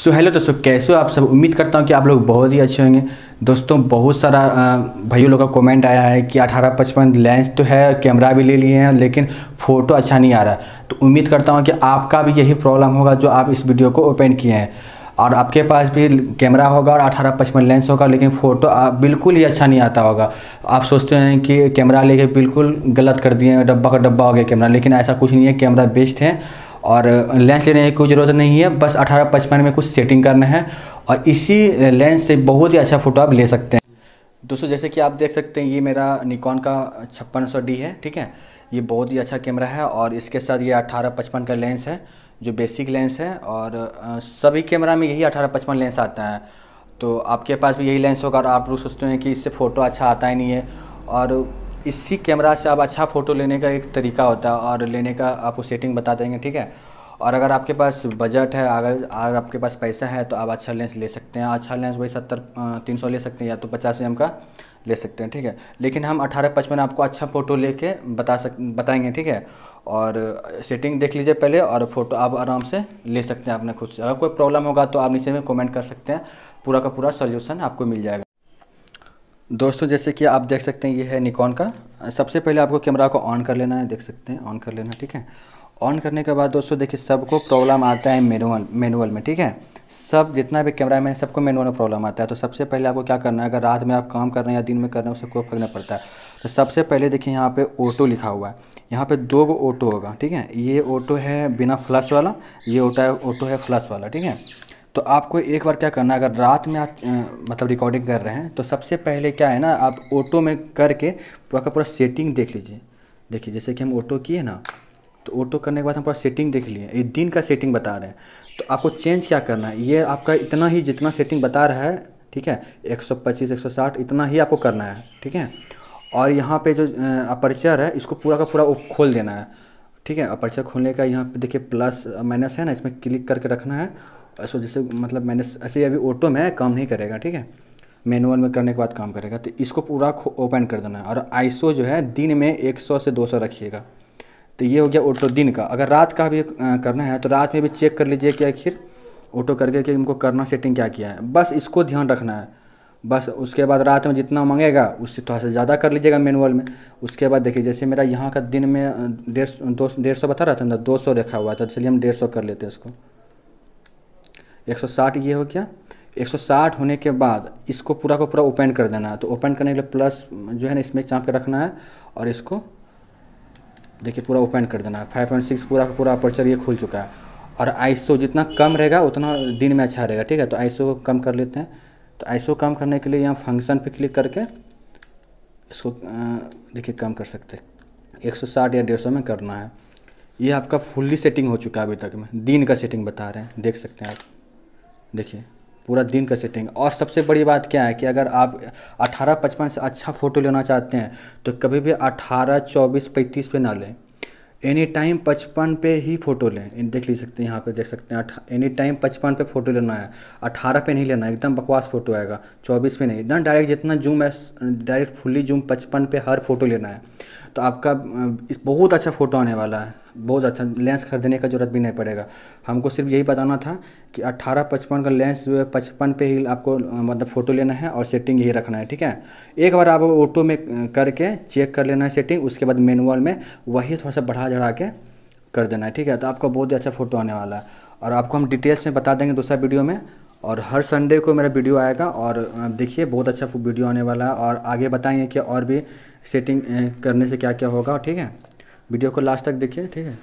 So hello दोस्तों, कैसे हो आप सब? उम्मीद करता हूँ कि आप लोग बहुत ही अच्छे होंगे। दोस्तों, बहुत सारा भाइयों लोग का कमेंट आया है कि अठारह पचपन लेंस तो है कैमरा भी ले लिए हैं, लेकिन फ़ोटो अच्छा नहीं आ रहा। है तो उम्मीद करता हूँ कि आपका भी यही प्रॉब्लम होगा जो आप इस वीडियो को ओपन किए हैं। और आपके पास भी कैमरा होगा और अठारह पचपन लेंस होगा, लेकिन फ़ोटो बिल्कुल ही अच्छा नहीं आता होगा। आप सोचते हैं कि कैमरा लेके बिल्कुल गलत कर दिए डब्बा का डब्बा हो गया कैमरा लेकिन ऐसा कुछ नहीं है कैमरा बेस्ट है। और लेंस लेने की कोई ज़रूरत नहीं है, बस अठारह पचपन में कुछ सेटिंग करना है और इसी लेंस से बहुत ही अच्छा फ़ोटो आप ले सकते हैं। दोस्तों, जैसे कि आप देख सकते हैं, ये मेरा निकॉन का छप्पन सौ डी है, ठीक है? ये बहुत ही अच्छा कैमरा है और इसके साथ ये अठारह पचपन का लेंस है, जो बेसिक लेंस है और सभी कैमरा में यही अठारह पचपन लेंस आता है। तो आपके पास भी यही लेंस होगा और आप लोग सोचते हैं कि इससे फ़ोटो अच्छा आता ही नहीं है और इसी कैमरा से आप अच्छा फ़ोटो लेने का एक तरीका होता है और लेने का आपको सेटिंग बता देंगे, ठीक है? और अगर आपके पास बजट है, अगर अगर आपके पास पैसा है तो आप अच्छा लेंस ले सकते हैं। अच्छा लेंस वही सत्तर तीन सौ ले सकते हैं या तो पचास एम का ले सकते हैं, ठीक है? लेकिन हम अठारह पचपन आपको अच्छा फ़ोटो लेके बता सक, बताएँगे, ठीक है? और सेटिंग देख लीजिए पहले और फ़ोटो आप आराम से ले सकते हैं अपने खुद से। अगर कोई प्रॉब्लम होगा तो आप नीचे में कमेंट कर सकते हैं। पूरा का पूरा सोल्यूशन आपको मिल जाएगा। दोस्तों, जैसे कि आप देख सकते हैं, ये है निकॉन का। सबसे पहले आपको कैमरा को ऑन कर लेना है, देख सकते हैं ऑन कर लेना, ठीक है? ऑन करने के बाद दोस्तों, देखिए, सबको प्रॉब्लम आता है मैनुअल मैनुअल में, ठीक है? सब जितना भी कैमरा में सबको मैनुअल में प्रॉब्लम आता है। तो सबसे पहले आपको क्या करना है, अगर रात में आप काम कर रहे हैं या दिन में कर रहे हैं उससे कोई फ़र्क नहीं पड़ता है। तो सबसे पहले देखिए, यहाँ पे ऑटो लिखा हुआ है। यहाँ पे दो गो ऑटो होगा, ठीक है? ये ऑटो है बिना फ्लश वाला, ये ऑटो है ऑटो है फ्लश वाला, ठीक है? तो आपको एक बार क्या करना है, अगर रात में आप मतलब रिकॉर्डिंग कर रहे हैं तो सबसे पहले क्या है ना, आप ऑटो में करके पूरा का पूरा सेटिंग देख लीजिए। देखिए, जैसे कि हम ऑटो किए ना तो ऑटो करने के बाद हम पूरा सेटिंग देख लिए। एक दिन का सेटिंग बता रहे हैं। तो आपको चेंज क्या करना है? ये आपका इतना ही जितना सेटिंग बता रहा है, ठीक है? 125 160 इतना ही आपको करना है, ठीक है? और यहाँ पे जो अपर्चर है, इसको पूरा का पूरा खोल देना है, ठीक है? अपर्चर खोलने का यहाँ पे देखिए प्लस माइनस है ना, इसमें क्लिक करके रखना है। ऐसा जैसे मतलब मैंने ऐसे अभी ऑटो में काम नहीं करेगा, ठीक है? मैनुअल में करने के बाद काम करेगा तो इसको पूरा ओपन कर देना है। और आईसो जो है, दिन में 100 से 200 रखिएगा। तो ये हो गया ऑटो दिन का। अगर रात का भी करना है तो रात में भी चेक कर लीजिए कि आखिर ऑटो करके कि इनको करना सेटिंग क्या किया है। बस इसको ध्यान रखना है। बस उसके बाद रात में जितना मांगेगा, उससे थोड़ा सा ज़्यादा कर लीजिएगा मैनुअल में। उसके बाद देखिए, जैसे मेरा यहाँ का दिन में डेढ़ दो डेढ़ सौ बता रहा था ना, दो सौ रखा हुआ था, चलिए हम डेढ़ सौ कर लेते हैं इसको। 160 ये हो गया। 160 होने के बाद इसको पूरा को पूरा ओपन कर देना है। तो ओपन करने के लिए प्लस जो है ना, इसमें चाँप के रखना है और इसको देखिए पूरा ओपन कर देना है। फाइव पॉइंट सिक्स पूरा का पूरा अपर्चर ये खुल चुका है। और आईसो जितना कम रहेगा, उतना दिन में अच्छा रहेगा, ठीक है? तो आईसो को कम कर लेते हैं। तो आईसो कम करने के लिए यहाँ फ़ंक्शन पे क्लिक करके इसको देखिए कम कर सकते हैं। 160 या डेढ़ में करना है। ये आपका फुल्ली सेटिंग हो चुका है अभी तक में। दिन का सेटिंग बता रहे हैं। देख सकते हैं आप। देखिए, पूरा दिन का सेटिंग और सबसे बड़ी बात क्या है कि अगर आप अठारह पचपन से अच्छा फ़ोटो लेना चाहते हैं तो कभी भी अठारह, चौबीस, पैंतीस पे ना लें। एनी टाइम पचपन पे ही फ़ोटो लें। देख ली सकते हैं, यहाँ पे देख सकते हैं एनी टाइम पचपन पे फ़ोटो लेना है। अठारह पे नहीं लेना है एकदम बकवास फ़ोटो आएगा। चौबीस पे नहीं। एकदम डायरेक्ट जितना जूम है डायरेक्ट फुल्ली जूम पचपन पे हर फ़ोटो लेना है। तो आपका बहुत अच्छा फ़ोटो आने वाला है। बहुत अच्छा लेंस खरीदने का ज़रूरत भी नहीं पड़ेगा। हमको सिर्फ़ यही बताना था कि अट्ठारह पचपन का लेंस जो है, पचपन पे ही आपको मतलब फ़ोटो लेना है और सेटिंग यही रखना है, ठीक है? एक बार आप ऑटो में करके चेक कर लेना है सेटिंग, उसके बाद मैनुअल में वही थोड़ा सा बढ़ा चढ़ा के कर देना है, ठीक है? तो आपका बहुत ही अच्छा फ़ोटो आने वाला है। और आपको हम डिटेल्स में बता देंगे दूसरा वीडियो में और हर संडे को मेरा वीडियो आएगा और देखिए, बहुत अच्छा वीडियो आने वाला है और आगे बताएँगे कि और भी सेटिंग करने से क्या क्या होगा, ठीक है? वीडियो को लास्ट तक देखिए, ठीक है?